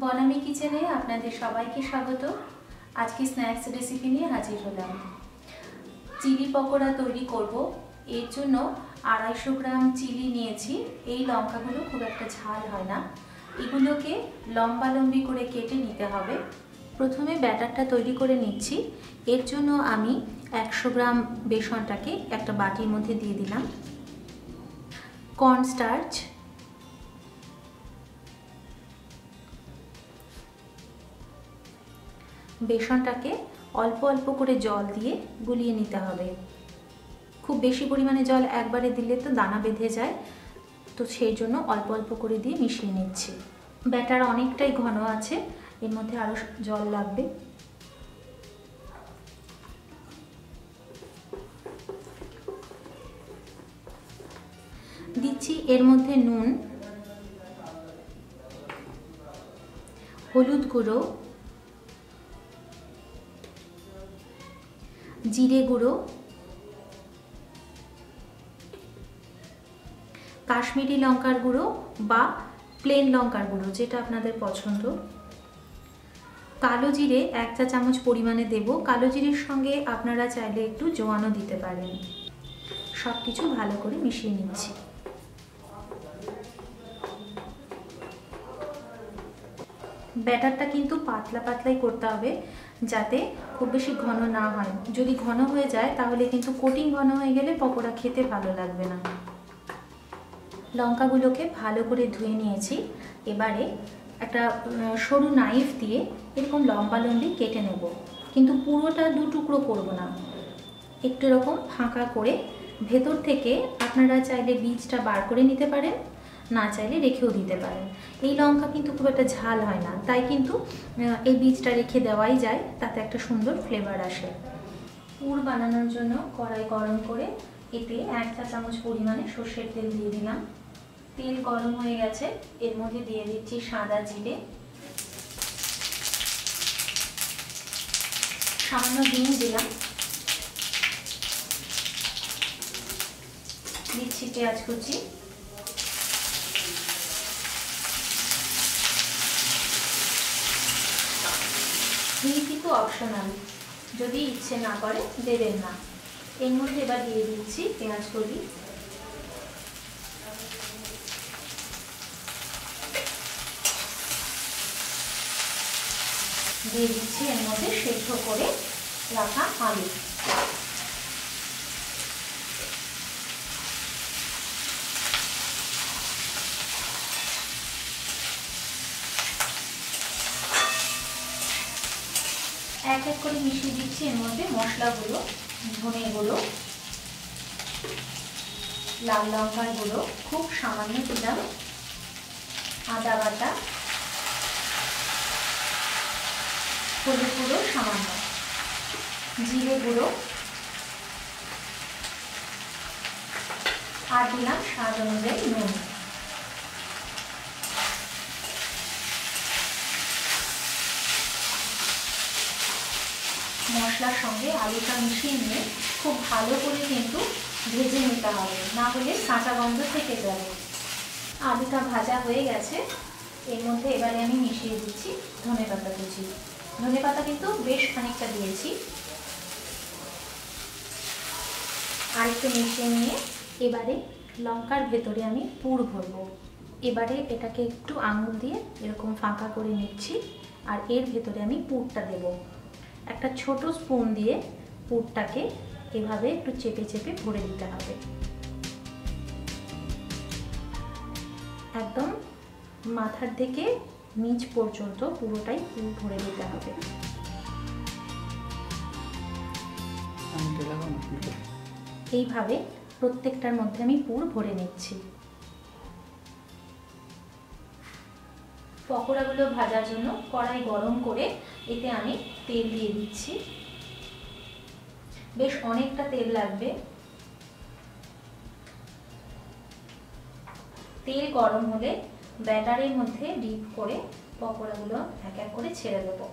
বনামি কিচেনে আপনাদের সবাইকে স্বাগত। আজকে স্ন্যাক্স রেসিপি নিয়ে হাজির হলাম। চিলি পকোড়া তৈরি করব। এর জন্য আড়াইশো গ্রাম চিলি নিয়েছি। এই লঙ্কাগুলো খুব একটা ঝাল হয় না। এগুলোকে লম্বা লম্বি করে কেটে নিতে হবে। প্রথমে ব্যাটারটা তৈরি করে নিচ্ছি। এর জন্য আমি একশো গ্রাম বেসনটাকে একটা বাটির মধ্যে দিয়ে দিলাম। কর্নস্টার্চ বেসনটাকে অল্প অল্প করে জল দিয়ে গুলিয়ে নিতে হবে। খুব বেশি পরিমাণে জল একবারে দিলে তো দানা বেঁধে যায়, তো সেই জন্য অল্প অল্প করে দিয়ে মিশিয়ে নিচ্ছি। ব্যাটার অনেকটাই ঘন আছে, এর মধ্যে আরও জল লাগবে। দিচ্ছি এর মধ্যে নুন, হলুদ গুঁড়ো জিরে গুঁড়ো, কাশ্মীরি লঙ্কার গুঁড়ো বা প্লেন লঙ্কার গুঁড়ো, যেটা আপনাদের পছন্দ। কালো জিরে এক চা চামচ পরিমাণে দেব। কালো জিরের সঙ্গে আপনারা চাইলে একটু জোয়ানো দিতে পারেন। সব কিছু ভালো করে মিশিয়ে নিচ্ছি। ব্যাটারটা কিন্তু পাতলা পাতলাই করতে হবে যাতে খুব বেশি ঘন না হয়। যদি ঘন হয়ে যায়, তাহলে কিন্তু কোটিং ঘন হয়ে গেলে পকোড়া খেতে ভালো লাগবে না। লঙ্কাগুলোকে ভালো করে ধুয়ে নিয়েছি। এবারে একটা সরু নাইফ দিয়ে এরকম লম্বা লম্বি কেটে নেব। কিন্তু পুরোটা দু টুকরো করব না। একটু এরকম ফাঁকা করে ভেতর থেকে আপনারা চাইলে বীজটা বার করে নিতে পারেন। না চাইলে রেখেও দিতে পারেন। এই লঙ্কা কিন্তু খুব একটা ঝাল হয় না। তাই কিন্তু এই বীজটা রেখে দেওয়াই যায়, তাতে একটা সুন্দর ফ্লেভার আসে। পুর বানানোর জন্য কড়াই গরম করে এতে এক চা চামচ পরিমাণে সর্ষের তেল দিয়ে দিলাম। তেল গরম হয়ে গেছে, এর মধ্যে দিয়ে দিচ্ছি সাদা জিরে। সামান্য ডিম দিলাম। দিচ্ছি পেঁয়াজ কুচি। কিন্তু অপশনাল যদি ইচ্ছে না করে, দেবেন না। এর মধ্যে এবার দিয়ে দিচ্ছি পেঁয়াজ কলি। দিয়ে দিচ্ছি এর মধ্যে সেদ্ধ করে রাখা আলু। এক এক করে মিশিয়ে দিচ্ছি। এর মধ্যে মশলাগুলো, ধনে গুঁড়ো, লাল লঙ্কার গুঁড়ো, খুব সামান্য দিলাম, আদা বাটা, হলুদ গুঁড়ো সামান্য, জিরে গুঁড়ো, আর দিলাম স্বাদ অনুযায়ী নুন। মশলার সঙ্গে আলুটা মিশিয়ে নিয়ে খুব ভালো করে কিন্তু ভেজে নিতে হবে। না হলে কাঁচা গন্ধ থেকে যাবে। আলুটা ভাজা হয়ে গেছে। এর মধ্যে এবারে আমি মিশিয়ে দিচ্ছি ধনে পাতা কুচি। ধনে পাতা কিন্তু বেশ খানিকটা দিয়েছি। আর একটু মিশিয়ে নিয়ে এবারে লঙ্কার ভেতরে আমি পুর ভরবো। এবারে এটাকে একটু আঙুল দিয়ে এরকম ফাঁকা করে নিচ্ছি। আর এর ভেতরে আমি পুরটা দেবো। একটা ছোট স্পুন দিয়ে পুরটাকে এভাবে একটু চেপে চেপে ভরে দিতে হবে। একদম মাথার থেকে নিচ পর্যন্ত পুরোটাই পুর ভরে দিতে হবে। এইভাবে প্রত্যেকটার মধ্যে আমি পুর ভরে নিচ্ছি। পকোড়াগুলো ভাজার জন্য কড়াই গরম করে এতে আমি তেল দিয়ে দিচ্ছি। বেশ অনেকটা তেল লাগবে। তেল গরম হলে ব্যাটারের মধ্যে ডিপ করে পকোড়াগুলো এক এক করে ছেড়ে দেবো।